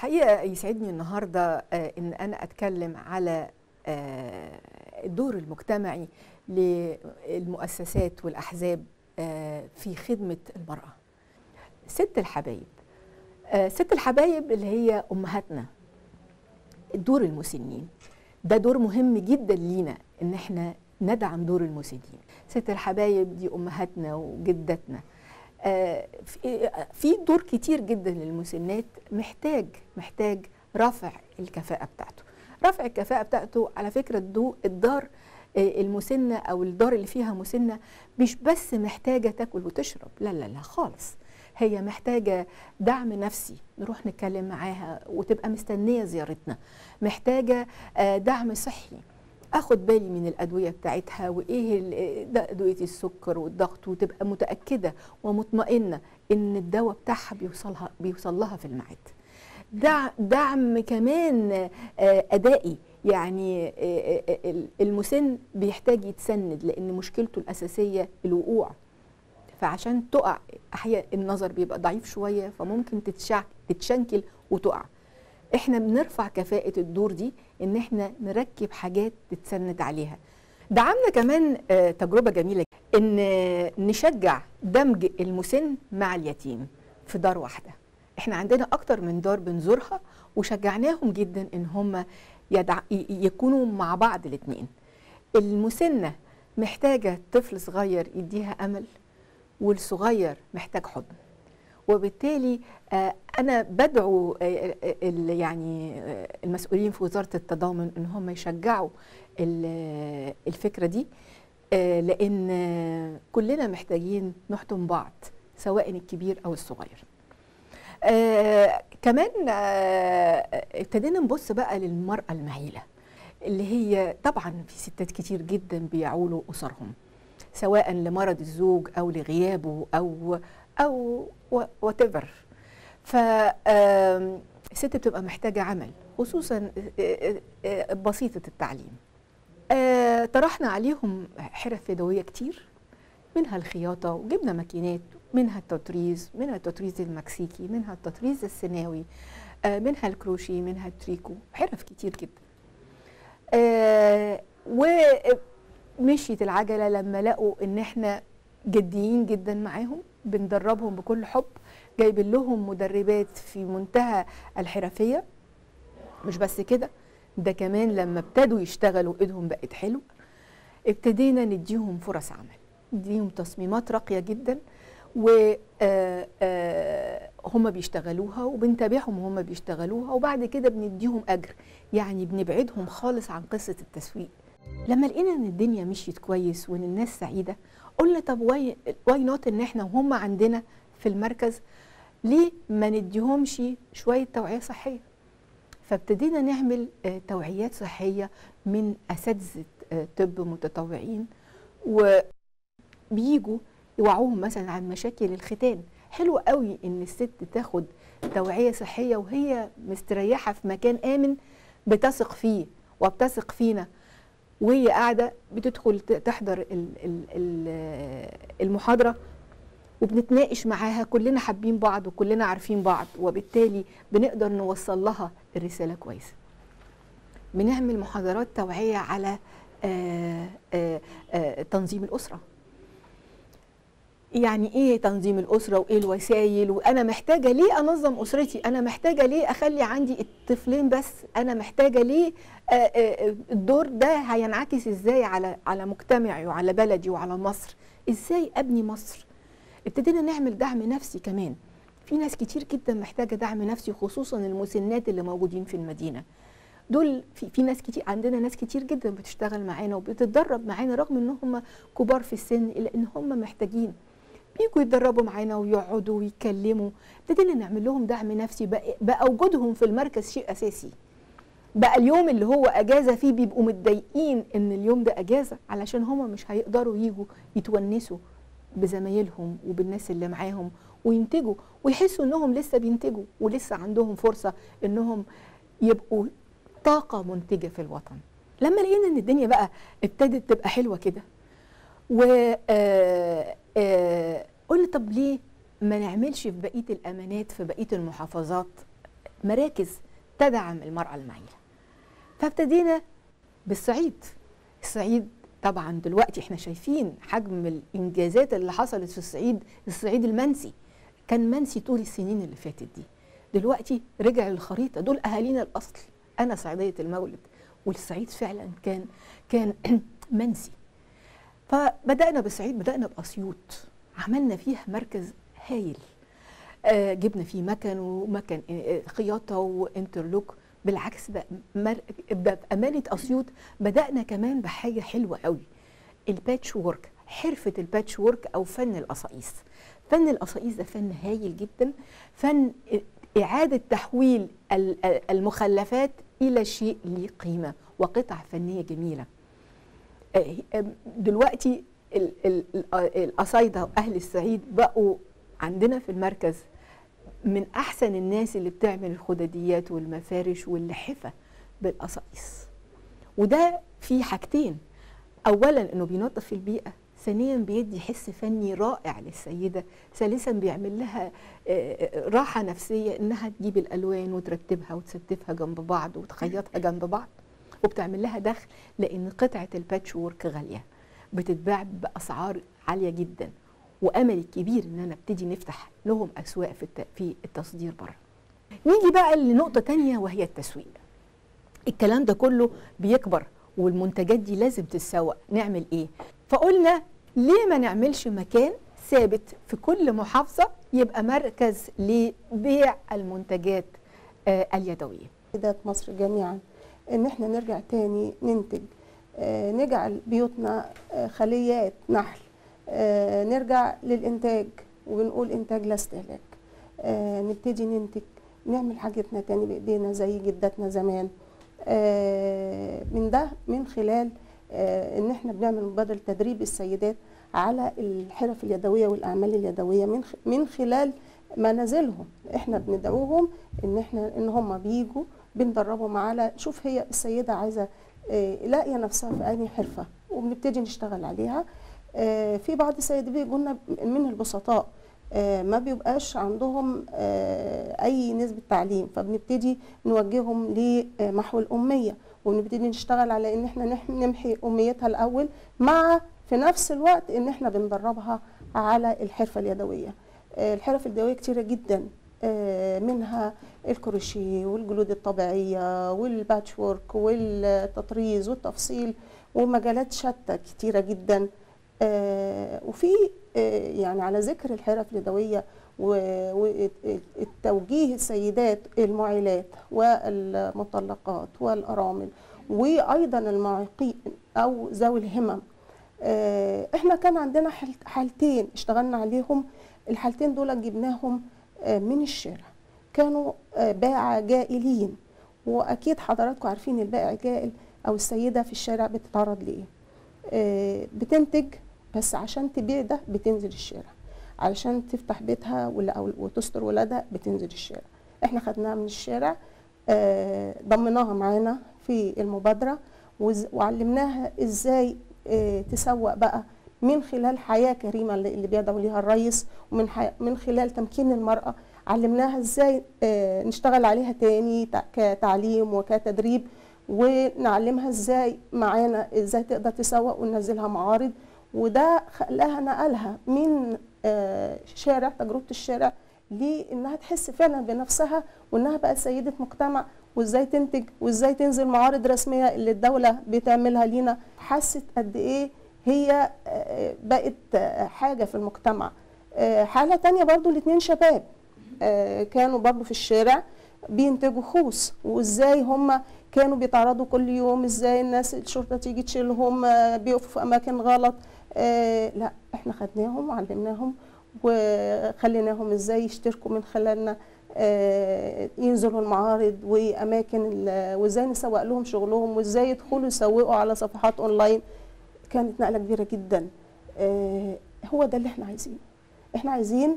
الحقيقة يسعدني النهارده آه، إن أنا أتكلم على آه، الدور المجتمعي للمؤسسات والأحزاب آه، في خدمة المرأة. ست الحبايب ست الحبايب اللي هي أمهاتنا دور المسنين. ده دور مهم جدا لينا إن إحنا ندعم دور المسنين. ست الحبايب دي أمهاتنا وجداتنا. في دور كتير جدا للمسنات محتاج محتاج رفع الكفاءة بتاعته. رفع الكفاءة بتاعته على فكرة الدو الدار آه، المسنة أو الدار اللي فيها مسنة مش بس محتاجة تاكل وتشرب لا لا لا خالص. هي محتاجة دعم نفسي نروح نتكلم معاها وتبقى مستنية زيارتنا. محتاجة آه، دعم صحي. اخد بالي من الأدوية بتاعتها وإيه ادويه السكر والضغط وتبقى متأكدة ومطمئنة إن الدواء بتاعها بيوصلها بيوصل لها في الميعاد. دع- دعم كمان آه، أدائي يعني آه، آه، ال- المسن بيحتاج يتسند لأن مشكلته الأساسية الوقوع. فعشان تقع أحيانا النظر بيبقى ضعيف شوية فممكن تتشنكل وتقع. إحنا بنرفع كفاءة الدور دي إن إحنا نركب حاجات تتسند عليها. دعمنا كمان آه، تجربة جميلة إن نشجع دمج المسن مع اليتيم في دار واحدة. إحنا عندنا أكتر من دار بنزورها وشجعناهم جدا إن هم يدع... يكونوا مع بعض الاتنين. المسنة محتاجة طفل صغير يديها أمل والصغير محتاج حضن. وبالتالي آه، أنا بدعو آه، آه، يعني المسؤولين في وزارة التضامن إن هم يشجعوا ال- الفكرة دي لأن كلنا محتاجين نحضن بعض سواء الكبير أو الصغير. كمان ابتدينا نبص بقى للمرأة المهيلة اللي هي طبعا في ستات كتير جدا بيعولوا أسرهم سواء لمرض الزوج أو لغيابه أو أو وات ايفر ف الست بتبقى محتاجة عمل خصوصا آه، آه، آه، بسيطة التعليم. طرحنا عليهم حرف يدوية كتير منها الخياطة وجبنا ماكينات منها التطريز منها التطريز المكسيكي منها التطريز السيناوي منها الكروشيه منها التريكو حرف كتير جدا. ومشيت العجلة لما لقوا إن إحنا جديين جدا معاهم. بندربهم بكل حب جايبين لهم مدربات في منتهى الحرفية. مش بس كده ده كمان لما ابتدوا يشتغلوا ايدهم بقت حلوة. ابتدينا نديهم فرص عمل نديهم تصميمات راقية جدا و آه، آه، هم بيشتغلوها وبنتابعهم وهم بيشتغلوها وبعد كده بنديهم أجر. يعني بنبعدهم خالص عن قصة التسويق. لما لقينا إن الدنيا مشيت كويس وإن الناس سعيدة قلنا طب why why not إن إحنا وهم عندنا في المركز؟ ليه ما نديهمش شوية توعية صحية؟ فابتدينا نعمل آه، توعيات صحية من أساتذة آه، طب متطوعين وبيجوا يوعوهم مثلا عن مشاكل الختان. حلو قوي إن الست تاخد توعية صحية وهي مستريحة في مكان آمن بتثق فيه وبتثق فينا. وهي قاعدة بتدخل تحضر ال- ال- ال- المحاضرة وبنتناقش معاها كلنا حابين بعض وكلنا عارفين بعض وبالتالي بنقدر نوصل لها الرسالة كويسة. بنعمل محاضرات توعية على آه، آه، آه، تنظيم الأسرة. يعني إيه تنظيم الأسرة وإيه الوسائل وأنا محتاجة ليه أنظم أسرتي؟ أنا محتاجة ليه أخلي عندي الطفلين بس؟ أنا محتاجة ليه آه، آه، الدور ده هينعكس إزاي على على مجتمعي وعلى بلدي وعلى مصر؟ إزاي أبني مصر؟ ابتدينا نعمل دعم نفسي كمان. في ناس كتير جدا محتاجة دعم نفسي خصوصا المسنات اللي موجودين في المدينة. دول في, في ناس كتير عندنا ناس كتير جدا بتشتغل معانا وبتتدرب معانا رغم إن هم كبار في السن الا ان هم محتاجين بيجوا يتدربوا معانا ويقعدوا ويتكلموا. ابتدينا نعمل لهم دعم نفسي. بقى, وجودهم في المركز شيء أساسي. بقى اليوم اللي هو أجازة فيه بيبقوا متضايقين إن اليوم ده أجازة علشان هم مش هيقدروا يجوا يتونسوا بزمايلهم وبالناس اللي معاهم وينتجوا ويحسوا إنهم لسه بينتجوا ولسه عندهم فرصة إنهم يبقوا طاقة منتجة في الوطن. لما لقينا إن الدنيا بقى ابتدت تبقى حلوة كده و آه، آه، قلنا طب ليه ما نعملش في بقية الأمانات في بقية المحافظات مراكز تدعم المرأة المعيلة؟ فابتدينا بالصعيد. الصعيد طبعا دلوقتي إحنا شايفين حجم الإنجازات اللي حصلت في الصعيد الصعيد المنسي. كان منسي طول السنين اللي فاتت دي. دلوقتي رجع للخريطه دول أهالينا الأصل. أنا صعيدية المولد. والصعيد فعلا كان كان منسي. فبدأنا بالصعيد بدأنا بأسيوط. عملنا فيها مركز هايل. آه جبنا فيه مكن ومكن آه، خياطة و interlock. بالعكس ده مر... بأمانة أسيوط بدأنا كمان بحاجة حلوة قوي. ال patchwork حرفة ال patchwork أو فن القصايص. فن القصايص ده فن هايل جدا. فن إعادة تحويل ال- المخلفات إلى شيء له قيمة وقطع فنية جميلة. آه، آه، دلوقتي ال- ال- ال- القصايدة وأهل الصعيد بقوا عندنا في المركز من أحسن الناس اللي بتعمل الخدديات والمفارش واللحفة بالقصايص. وده في حاجتين. اولا إنه بينظف البيئة ثانيا بيدي حس فني رائع للسيدة ثالثا بيعمل لها آه، آه، راحة نفسية إنها تجيب الألوان وترتبها وتستفها جنب بعض وتخيطها جنب بعض وبتعمل لها دخل لأن قطعة ال patchwork غالية. بتتباع بأسعار عالية جدا. وأملي الكبير إن أنا أبتدي نفتح لهم أسواق في في التصدير بره نيجي بقى لنقطة تانية وهي التسويق. الكلام ده كله بيكبر والمنتجات دي لازم تتسوق. نعمل إيه؟ فقلنا ليه ما نعملش مكان ثابت في كل محافظة يبقى مركز لبيع المنتجات آه اليدوية؟ سيدات مصر جميعا إن إحنا نرجع تاني ننتج نجعل بيوتنا آه، خليات نحل. آه، نرجع للإنتاج وبنقول إنتاج لا استهلاك. آه، نبتدي ننتج نعمل حاجتنا تاني بإيدينا زي جداتنا زمان. آه، من ده من خلال آه، إن إحنا بنعمل مبادره تدريب السيدات على الحرف اليدوية والأعمال اليدوية من من خلال منازلهم إحنا بندعوهم إن إحنا إن هم بيجوا بندربهم على شوف هي السيدة عايزة آه، لاقية نفسها في اي حرفة وبنبتدي نشتغل عليها. آه، في بعض السيدات بيجوا لنا من البسطاء. آه، ما بيبقاش عندهم أي نسبة تعليم فبنبتدي نوجههم لمحو الأمية وبنبتدي نشتغل على إن إحنا نمحي أميتها الأول مع في نفس الوقت إن إحنا بندربها على الحرفة اليدوية. الحرف اليدوية كتيرة جدا. منها الكروشيه والجلود الطبيعية وال patchwork والتطريز والتفصيل ومجالات شتى كتيرة جدا. آه، وفي آه، يعني على ذكر الحرف اليدوية والتوجيه السيدات المعيلات والمطلقات والأرامل وأيضا المعيقين أو ذوي الهمم. آه، إحنا كان عندنا حال- حالتين اشتغلنا عليهم. الحالتين دول جبناهم آه، من الشارع. كانوا آه، باعة جائلين وأكيد حضراتكم عارفين البائع الجائل أو السيدة في الشارع بتتعرض لإيه. آه، بتنتج بس عشان تبيع ده بتنزل الشارع. علشان تفتح بيتها ولا أو وتستر ولادها بتنزل الشارع. إحنا خدناها من الشارع آه، ضمناها معانا في المبادرة وعلمناها إزاي آه، تسوق بقى من خلال حياة كريمة اللي بيدعو ليها الرئيس ومن من خلال تمكين المرأة علمناها إزاي آه، نشتغل عليها تاني تع- كتعليم وكتدريب ونعلمها إزاي معانا إزاي تقدر تسوق وننزلها معارض. وده خلاها نقلها من آه، شارع تجربة الشارع لإنها تحس فعلا بنفسها وإنها بقت سيدة مجتمع. وإزاي تنتج وإزاي تنزل معارض رسمية اللي الدولة بتعملها لينا. حست قد إيه هي آه، بقت آه، حاجة في المجتمع. آه، حالة تانية برضو الاثنين شباب كانوا برضو في الشارع بينتجوا خوص. وازاي هم كانوا بيتعرضوا كل يوم إزاي الناس الشرطة تيجي تشيلهم بيقفوا في أماكن غلط. لا إحنا خدناهم وعلمناهم وخليناهم إزاي يشتركوا من خلالنا. ينزلوا المعارض وأماكن وازاي نسوق لهم شغلهم وازاي يدخلوا يسوقوا على صفحات أونلاين. كانت نقلة كبيرة جدا. آه، هو ده اللي إحنا عايزينه. إحنا عايزين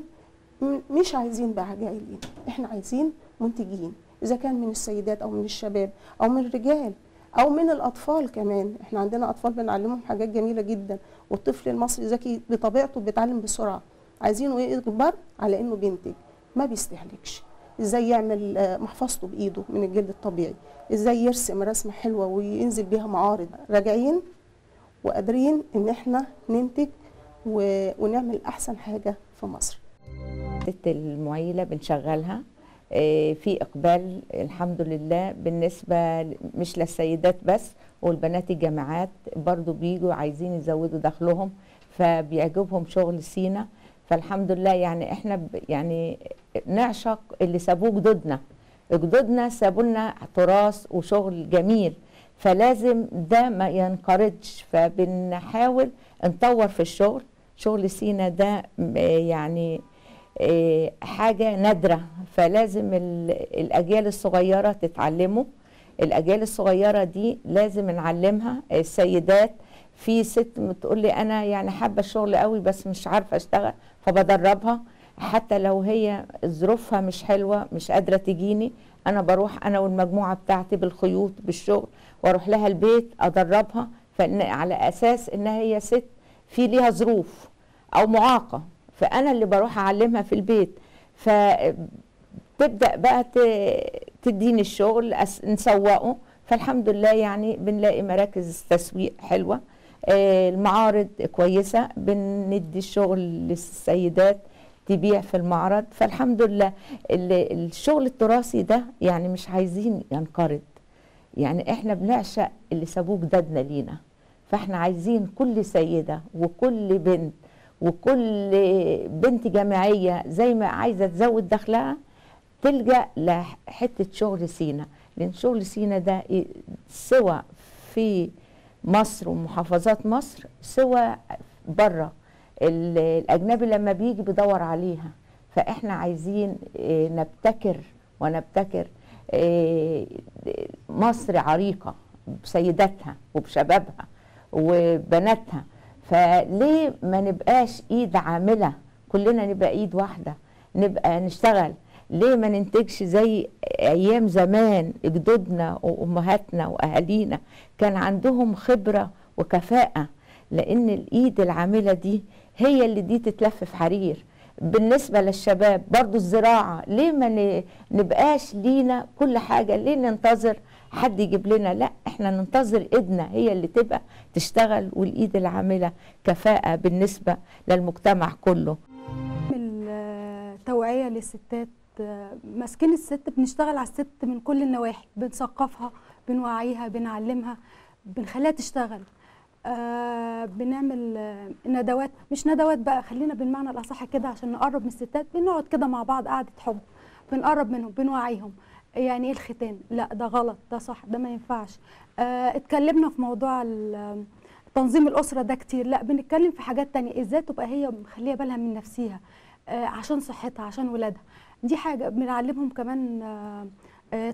مش عايزين بقى جاهلين. إحنا عايزين منتجين. إذا كان من السيدات أو من الشباب أو من الرجال أو من الأطفال كمان. إحنا عندنا أطفال بنعلمهم حاجات جميلة جدا. والطفل المصري ذكي بطبيعته بيتعلم بسرعة. عايزينه يكبر على إنه بينتج. ما بيستهلكش. إزاي يعمل آه، محفظته بإيده من الجلد الطبيعي؟ إزاي يرسم رسمة حلوة وينزل بيها معارض؟ راجعين وقادرين إن إحنا ننتج. ونعمل أحسن حاجة في مصر. ست المعيلة بنشغلها آه، في إقبال الحمد لله بالنسبة ل- مش للسيدات بس والبنات الجامعات برضو بيجوا عايزين يزودوا دخلهم فبيعجبهم شغل سينا. فالحمد لله يعني إحنا يعني نعشق اللي سابوه جدودنا. جدودنا سابوا لنا تراث وشغل جميل. فلازم ده ما ينقرضش. فبنحاول نطور في الشغل. شغل سينا ده يعني آه، حاجة نادرة. فلازم ال- الأجيال الصغيرة تتعلمه. الأجيال الصغيرة دي لازم نعلمها. السيدات في ست بتقول لي أنا يعني حابة الشغل قوي بس مش عارفة أشتغل فبدربها. حتى لو هي ظروفها مش حلوة مش قادرة تجيني أنا بروح أنا والمجموعة بتاعتي بالخيوط بالشغل وأروح لها البيت أدربها فإن على أساس إنها هي ست في ليها ظروف أو معاقة فأنا اللي بروح أعلمها في البيت. فتبدا بقى تديني الشغل نسوقه. فالحمد لله يعني بنلاقي مراكز تسويق حلوة. آه، المعارض كويسة بندي الشغل للسيدات. تبيع في المعرض فالحمد لله ال- الشغل التراثي ده يعني مش عايزين ينقرض. يعني إحنا بنعشق اللي سابوه جدادنا لينا. فإحنا عايزين كل سيدة وكل بنت وكل بنت جامعية زي ما عايزة تزود دخلها تلجأ لحتة شغل سينا. لأن شغل سينا ده إيه؟ سوى في مصر ومحافظات مصر سوى بره الأجنبي لما بيجي بيدور عليها. فإحنا عايزين إيه، نبتكر ونبتكر إيه، مصر عريقة بسيداتها وبشبابها وبناتها. فليه ما نبقاش إيد عاملة؟ كلنا نبقى إيد واحدة نبقى نشتغل. ليه ما ننتجش زي أيام زمان جدودنا وأمهاتنا وأهالينا؟ كان عندهم خبرة وكفاءة لأن الإيد العاملة دي هي اللي دي تتلف في حرير. بالنسبة للشباب برضو الزراعة ليه ما نبقاش لينا كل حاجة؟ ليه ننتظر حد يجيب لنا؟ لا إحنا ننتظر إيدنا هي اللي تبقى تشتغل والإيد العاملة كفاءة بالنسبة للمجتمع كله. نعمل توعية للستات ماسكين الست بنشتغل على الست من كل النواحي بنثقفها بنوعيها بنعلمها بنخليها تشتغل. آه بنعمل آه، ندوات. مش ندوات بقى خلينا بالمعنى الأصح كده عشان نقرب من الستات. بنقعد كده مع بعض قعدة حب. بنقرب منهم بنوعيهم. يعني إيه الختان؟ لا ده غلط ده صح ده ما ينفعش. آه اتكلمنا في موضوع ال- تنظيم الأسرة ده كتير. لا بنتكلم في حاجات تانية. إزاي تبقى هي مخلية بالها من نفسها آه، عشان صحتها عشان ولادها. دي حاجة بنعلمهم كمان آه، آه،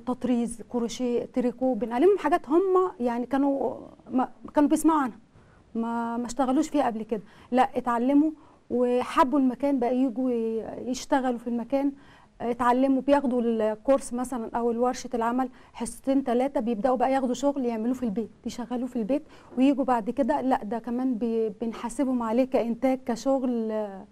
تطريز كروشيه تريكو بنعلمهم حاجات هم يعني كانوا ما كانوا بيسمعوا عنها. ما ما اشتغلوش فيها قبل كده. لا اتعلموا وحبوا المكان بقى يجوا يشتغلوا في المكان. آه، اتعلموا بياخدوا الكورس مثلا أو ورشه العمل حصتين ثلاثة بيبدأوا بقى ياخدوا شغل يعملوه في البيت يشغلوه في البيت ويجوا بعد كده. لا ده كمان بنحاسبهم عليه كإنتاج كشغل آه، آه،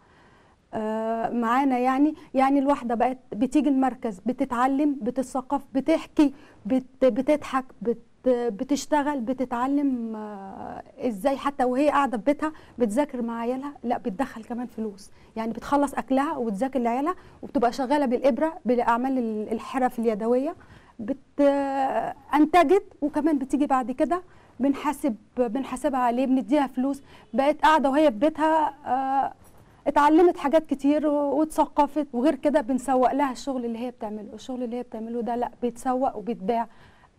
معانا يعني. يعني الواحدة بقت بتيجي المركز بتتعلم بتثقف بتحكي بت بتضحك بت بتشتغل بتتعلم آه، إزاي حتى وهي قاعدة في بيتها بتذاكر مع عيالها. لا بتدخل كمان فلوس. يعني بتخلص أكلها وتذاكر لعيالها وبتبقى شغالة بالإبرة بالأعمال ال- الحرف اليدوية. بت آه، أنتجت وكمان بتيجي بعد كده بنحاسب بنحاسبها عليه بنديها فلوس. بقت قاعدة وهي في بيتها آه، اتعلمت حاجات كتير واتثقفت وغير كده بنسوق لها الشغل اللي هي بتعمله. الشغل اللي هي بتعمله ده لأ بيتسوق وبيتباع.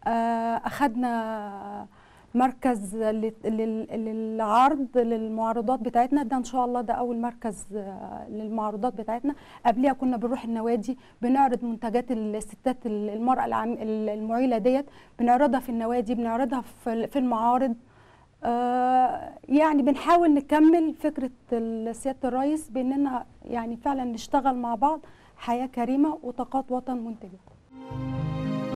آه، أخدنا مركز لل- لل- للعرض للمعارضات بتاعتنا. ده إن شاء الله ده أول مركز آه، للمعارضات بتاعتنا. قبلها كنا بنروح النوادي بنعرض منتجات الستات ال- المرأة المعيلة ديت. بنعرضها في النوادي بنعرضها في المعارض. يعني بنحاول نكمل فكرة ال- سيادة الرئيس بأننا يعني فعلا نشتغل مع بعض حياة كريمة وطاقات وطن منتجة.